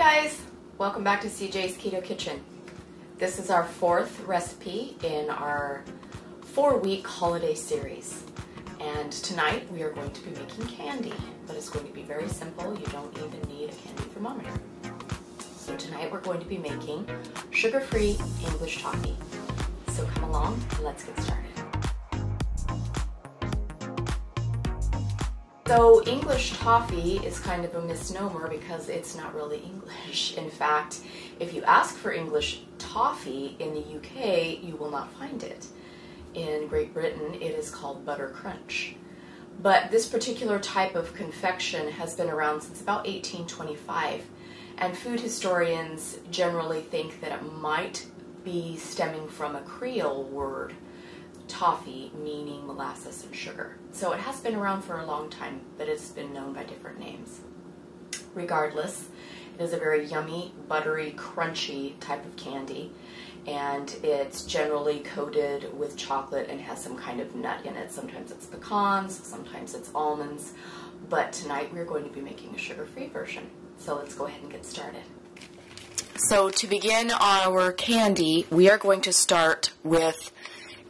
guys, welcome back to CJ's Keto Kitchen. This is our fourth recipe in our four week holiday series. And tonight we are going to be making candy, but it's going to be very simple. You don't even need a candy thermometer. So tonight we're going to be making sugar-free English toffee. So come along let's get started. So English toffee is kind of a misnomer because it's not really English. In fact, if you ask for English toffee in the UK, you will not find it. In Great Britain, it is called butter crunch. But this particular type of confection has been around since about 1825, and food historians generally think that it might be stemming from a Creole word toffee, meaning molasses and sugar. So it has been around for a long time, but it's been known by different names. Regardless, it is a very yummy, buttery, crunchy type of candy, and it's generally coated with chocolate and has some kind of nut in it. Sometimes it's pecans, sometimes it's almonds, but tonight we're going to be making a sugar-free version. So let's go ahead and get started. So to begin our candy, we are going to start with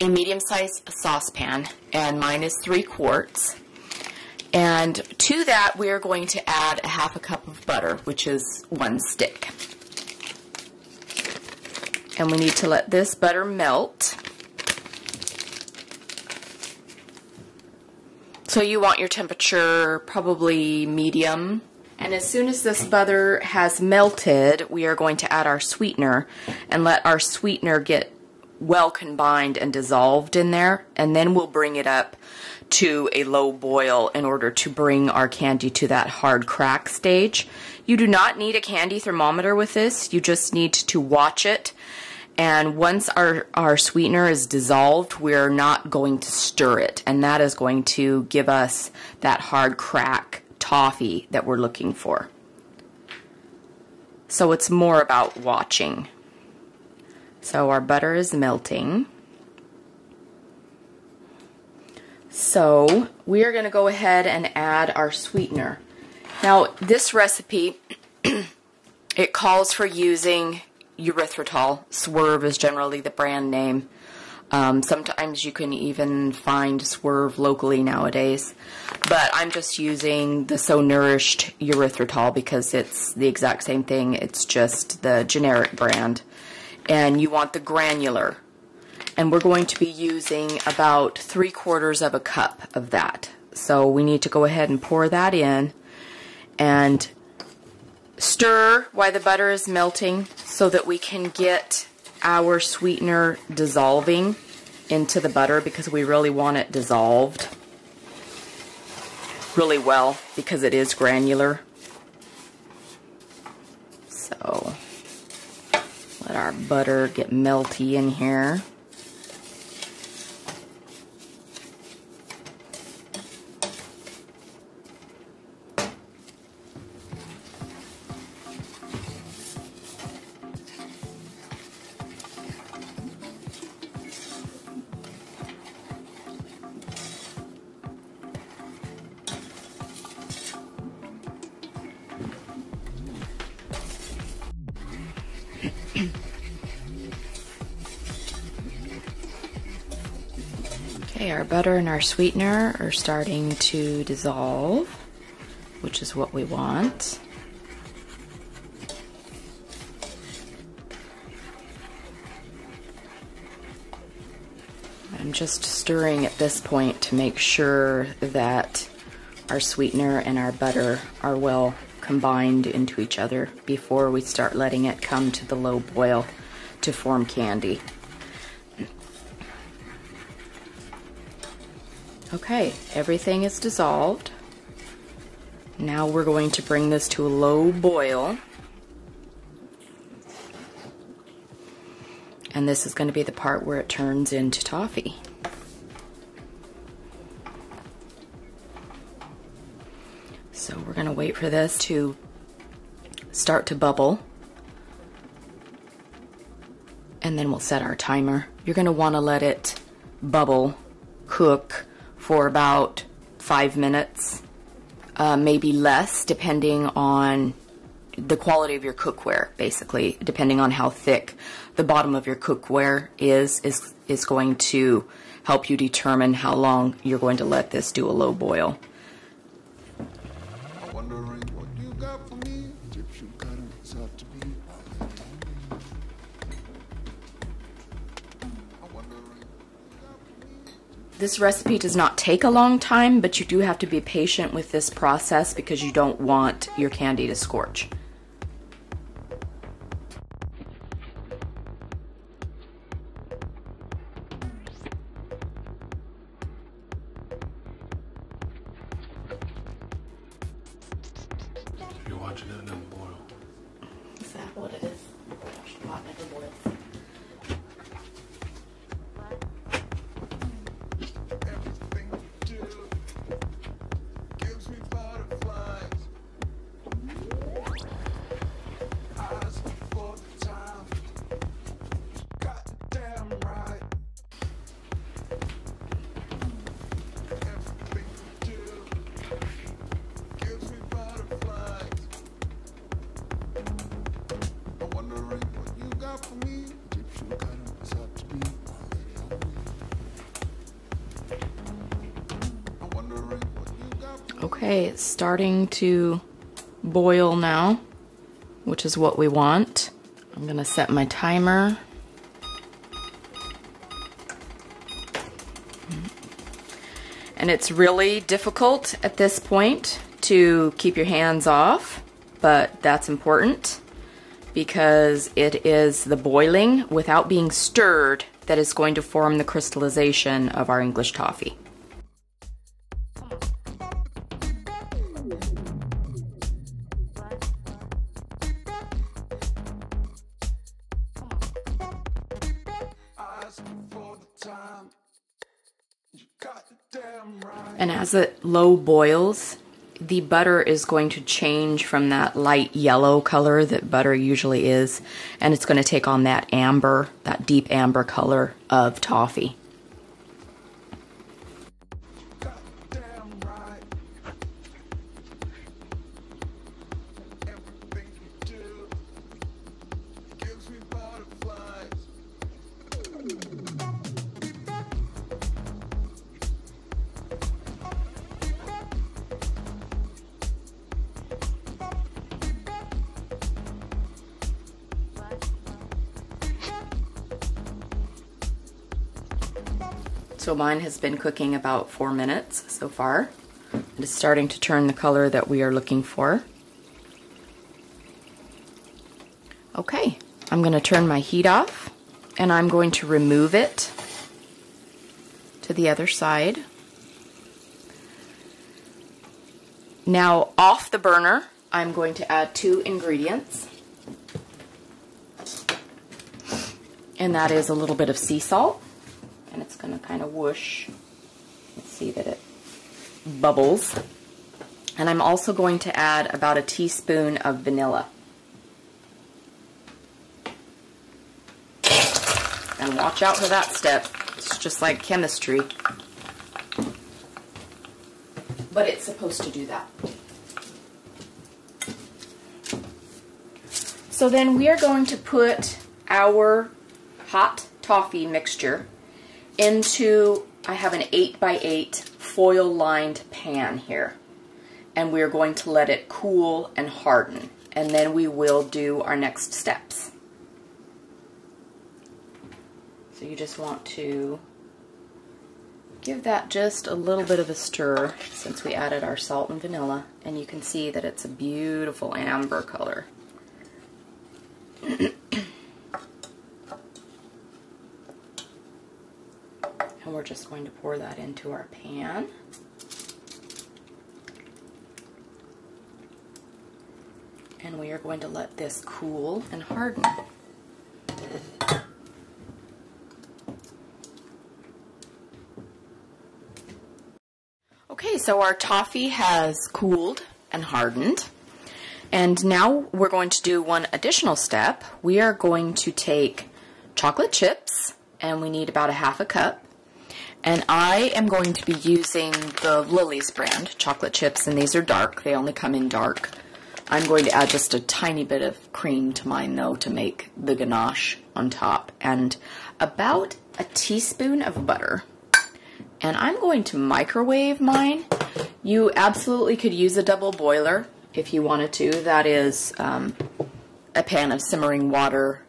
a medium-sized saucepan, and mine is three quarts. And to that, we are going to add a half a cup of butter, which is one stick. And we need to let this butter melt. So you want your temperature probably medium. And as soon as this butter has melted, we are going to add our sweetener and let our sweetener get well combined and dissolved in there, and then we'll bring it up to a low boil in order to bring our candy to that hard crack stage. You do not need a candy thermometer with this, you just need to watch it. And once our, our sweetener is dissolved, we're not going to stir it, and that is going to give us that hard crack toffee that we're looking for. So it's more about watching. So our butter is melting. So we are going to go ahead and add our sweetener. Now this recipe, it calls for using erythritol. Swerve is generally the brand name. Um, sometimes you can even find Swerve locally nowadays. But I'm just using the So Nourished erythritol because it's the exact same thing. It's just the generic brand and you want the granular. And we're going to be using about three quarters of a cup of that. So we need to go ahead and pour that in and stir while the butter is melting so that we can get our sweetener dissolving into the butter because we really want it dissolved really well because it is granular. So let our butter get melty in here. Our butter and our sweetener are starting to dissolve, which is what we want. I'm just stirring at this point to make sure that our sweetener and our butter are well combined into each other before we start letting it come to the low boil to form candy. Okay, everything is dissolved. Now we're going to bring this to a low boil. And this is going to be the part where it turns into toffee. So we're going to wait for this to start to bubble. And then we'll set our timer. You're going to want to let it bubble, cook, for about five minutes, uh, maybe less, depending on the quality of your cookware, basically, depending on how thick the bottom of your cookware is, is, is going to help you determine how long you're going to let this do a low boil. This recipe does not take a long time, but you do have to be patient with this process because you don't want your candy to scorch. You're watching it never boil. Is that what it is? Pot never boils. Okay, it's starting to boil now, which is what we want. I'm gonna set my timer. And it's really difficult at this point to keep your hands off, but that's important because it is the boiling without being stirred that is going to form the crystallization of our English toffee. As it low boils, the butter is going to change from that light yellow color that butter usually is, and it's going to take on that amber, that deep amber color of toffee. So mine has been cooking about four minutes so far. It is starting to turn the color that we are looking for. Okay, I'm going to turn my heat off and I'm going to remove it to the other side. Now, off the burner, I'm going to add two ingredients. And that is a little bit of sea salt and it's going to kind of whoosh. Let's see that it bubbles. And I'm also going to add about a teaspoon of vanilla. And watch out for that step. It's just like chemistry. But it's supposed to do that. So then we are going to put our hot toffee mixture into, I have an 8 by 8 foil lined pan here. And we're going to let it cool and harden. And then we will do our next steps. So you just want to give that just a little bit of a stir since we added our salt and vanilla. And you can see that it's a beautiful amber color. And we're just going to pour that into our pan. And we are going to let this cool and harden. Okay, so our toffee has cooled and hardened. And now we're going to do one additional step. We are going to take chocolate chips, and we need about a half a cup. And I am going to be using the Lily's brand chocolate chips, and these are dark. They only come in dark. I'm going to add just a tiny bit of cream to mine though to make the ganache on top and about a teaspoon of butter. And I'm going to microwave mine. You absolutely could use a double boiler if you wanted to. That is um, a pan of simmering water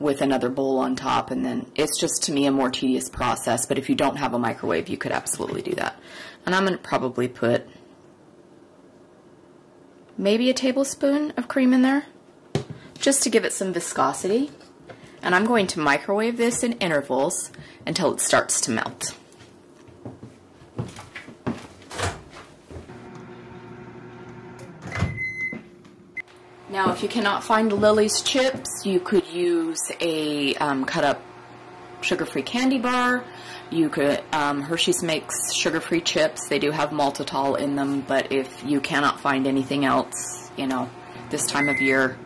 with another bowl on top and then it's just to me a more tedious process but if you don't have a microwave you could absolutely do that and I'm going to probably put maybe a tablespoon of cream in there just to give it some viscosity and I'm going to microwave this in intervals until it starts to melt. Now, if you cannot find Lily's chips, you could use a um, cut up sugar-free candy bar. You could, um, Hershey's makes sugar-free chips. They do have maltitol in them, but if you cannot find anything else, you know, this time of year,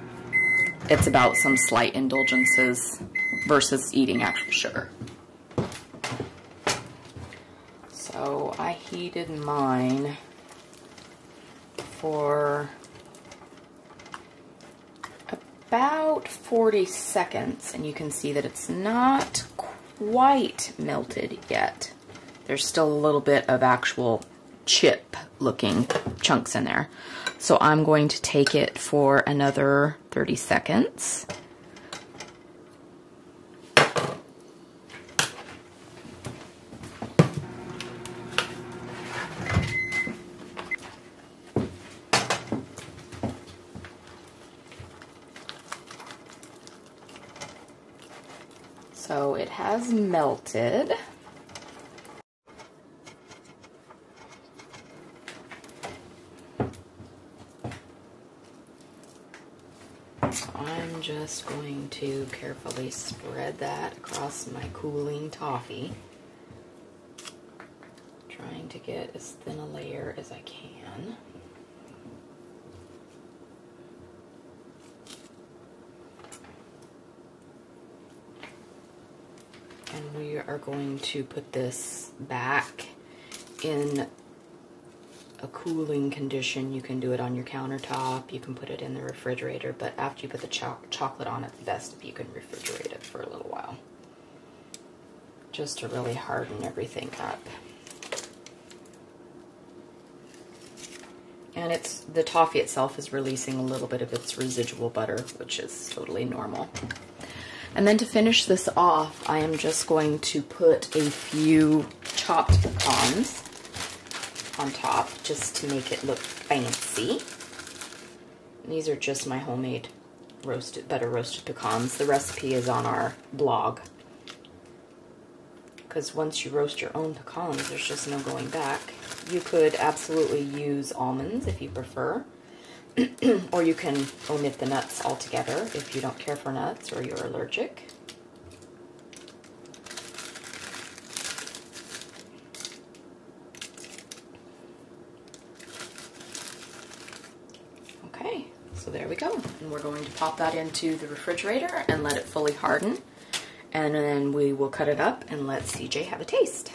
it's about some slight indulgences versus eating actual sugar. So I heated mine for about 40 seconds and you can see that it's not quite melted yet. There's still a little bit of actual chip looking chunks in there. So I'm going to take it for another 30 seconds. So it has melted. I'm just going to carefully spread that across my cooling toffee. Trying to get as thin a layer as I can. And we are going to put this back in a cooling condition. You can do it on your countertop, you can put it in the refrigerator, but after you put the cho chocolate on, it's best if you can refrigerate it for a little while. Just to really harden everything up. And it's the toffee itself is releasing a little bit of its residual butter, which is totally normal. And then to finish this off, I am just going to put a few chopped pecans on top just to make it look fancy. These are just my homemade roasted, butter roasted pecans. The recipe is on our blog. Because once you roast your own pecans, there's just no going back. You could absolutely use almonds if you prefer. or you can omit the nuts altogether if you don't care for nuts or you're allergic. Okay, so there we go. And we're going to pop that into the refrigerator and let it fully harden. And then we will cut it up and let CJ have a taste.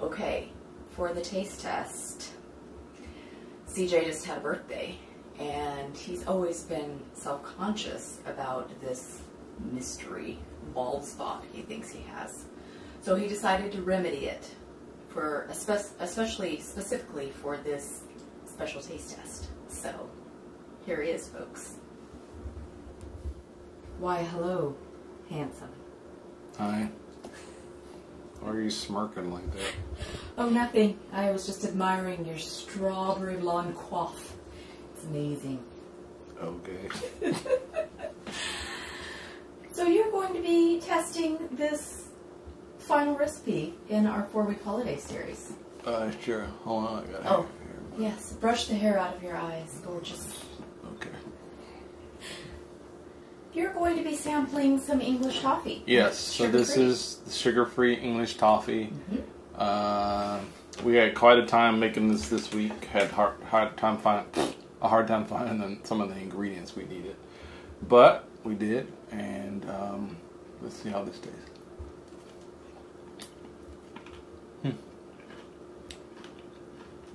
Okay, for the taste test, CJ just had a birthday and he's always been self-conscious about this mystery bald spot he thinks he has. So he decided to remedy it for especially specifically for this special taste test. So here he is, folks. Why, hello, handsome. Hi. Why are you smirking like that? Oh, nothing. I was just admiring your strawberry blonde coif. It's amazing. Okay. so you're going to be testing this final recipe in our four-week holiday series. Uh, sure. Hold on, I got Oh, yes. Brush the hair out of your eyes. Gorgeous. Okay. You're going to be sampling some English toffee. Yes, so this is sugar-free English toffee. Mm-hmm. Uh, we had quite a time making this this week. Had hard, hard time find a hard time finding some of the ingredients we needed, but we did, and um, let's see how this tastes. Hmm.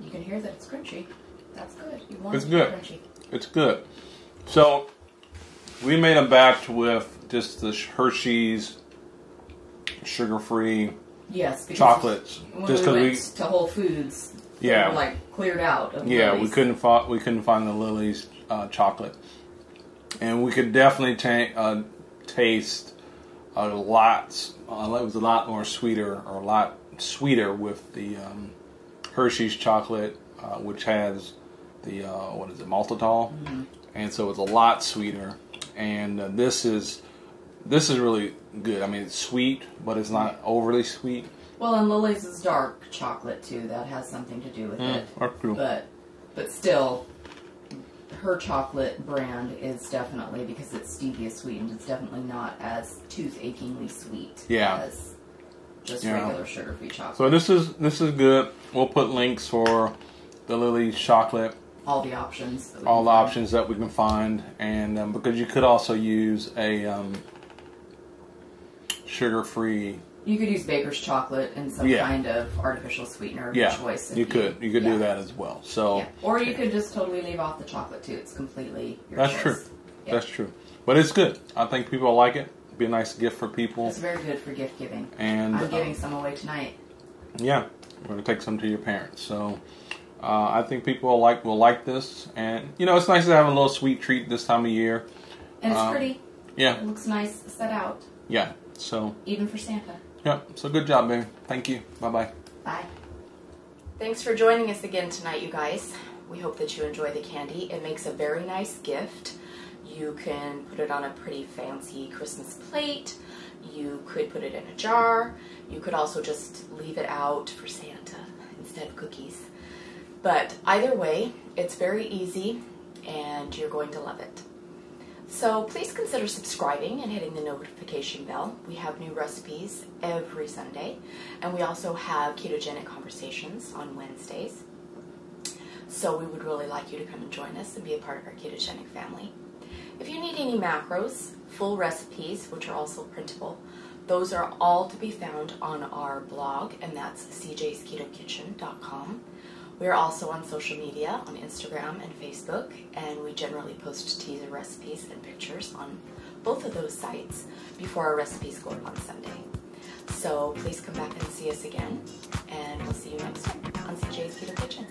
You can hear that it's crunchy. That's good. You want It's it to be good. crunchy. It's good. So we made a batch with just the Hershey's sugar-free Yes, because chocolates. When Just we because to Whole Foods, Yeah. like cleared out. Of we yeah we couldn't find we couldn't find the Lily's uh, chocolate, and we could definitely ta- uh, taste a lot. Uh, it was a lot more sweeter or a lot sweeter with the um, Hershey's chocolate, uh, which has the uh, what is it maltitol, and so it's a lot sweeter. And uh, this is this is really good. I mean, it's sweet, but it's not overly sweet. Well, and Lily's is dark chocolate too. That has something to do with Mm, it. true. But, but still, her chocolate brand is definitely because it's stevia sweetened. It's definitely not as tooth achingly sweet Yeah. as just Yeah. regular sugar free chocolate. So this is this is good. We'll put links for the Lily's chocolate, all the options. that we all the options that we can find, and um, because you could also use a um, sugar-free. You could use baker's chocolate and some Yeah. kind of artificial sweetener of Yeah, choice. if you could you could yeah. do that as well. So Yeah. Or you could just totally leave off the chocolate too. It's completely your that's choice. true. That's true. But it's good. I think people like it. Be a nice gift for people. It's very good for gift giving. And I'm uh, giving some away tonight. yeah, we're gonna take some to your parents. So uh, I think people will like will like this, and you know it's nice to have a little sweet treat this time of year. And it's Um, pretty. Yeah, It looks nice set out, yeah. So even for Santa. yeah. So good job, baby. Thank you. Bye bye. Bye. Thanks for joining us again tonight, you guys. We hope that you enjoy the candy. It makes a very nice gift. You can put it on a pretty fancy Christmas plate. You could put it in a jar. You could also just leave it out for Santa instead of cookies. But either way, it's very easy and you're going to love it. So please consider subscribing and hitting the notification bell. We have new recipes every Sunday, and we also have ketogenic conversations on Wednesdays. So we would really like you to come and join us and be a part of our ketogenic family. If you need any macros, full recipes, which are also printable, those are all to be found on our blog, and that's cjsketokitchen.com. We are also on social media on Instagram and Facebook, and we generally post teaser recipes and pictures on both of those sites before our recipes go up on Sunday. So please come back and see us again, and we'll see you next time on CJ's Keto Kitchen.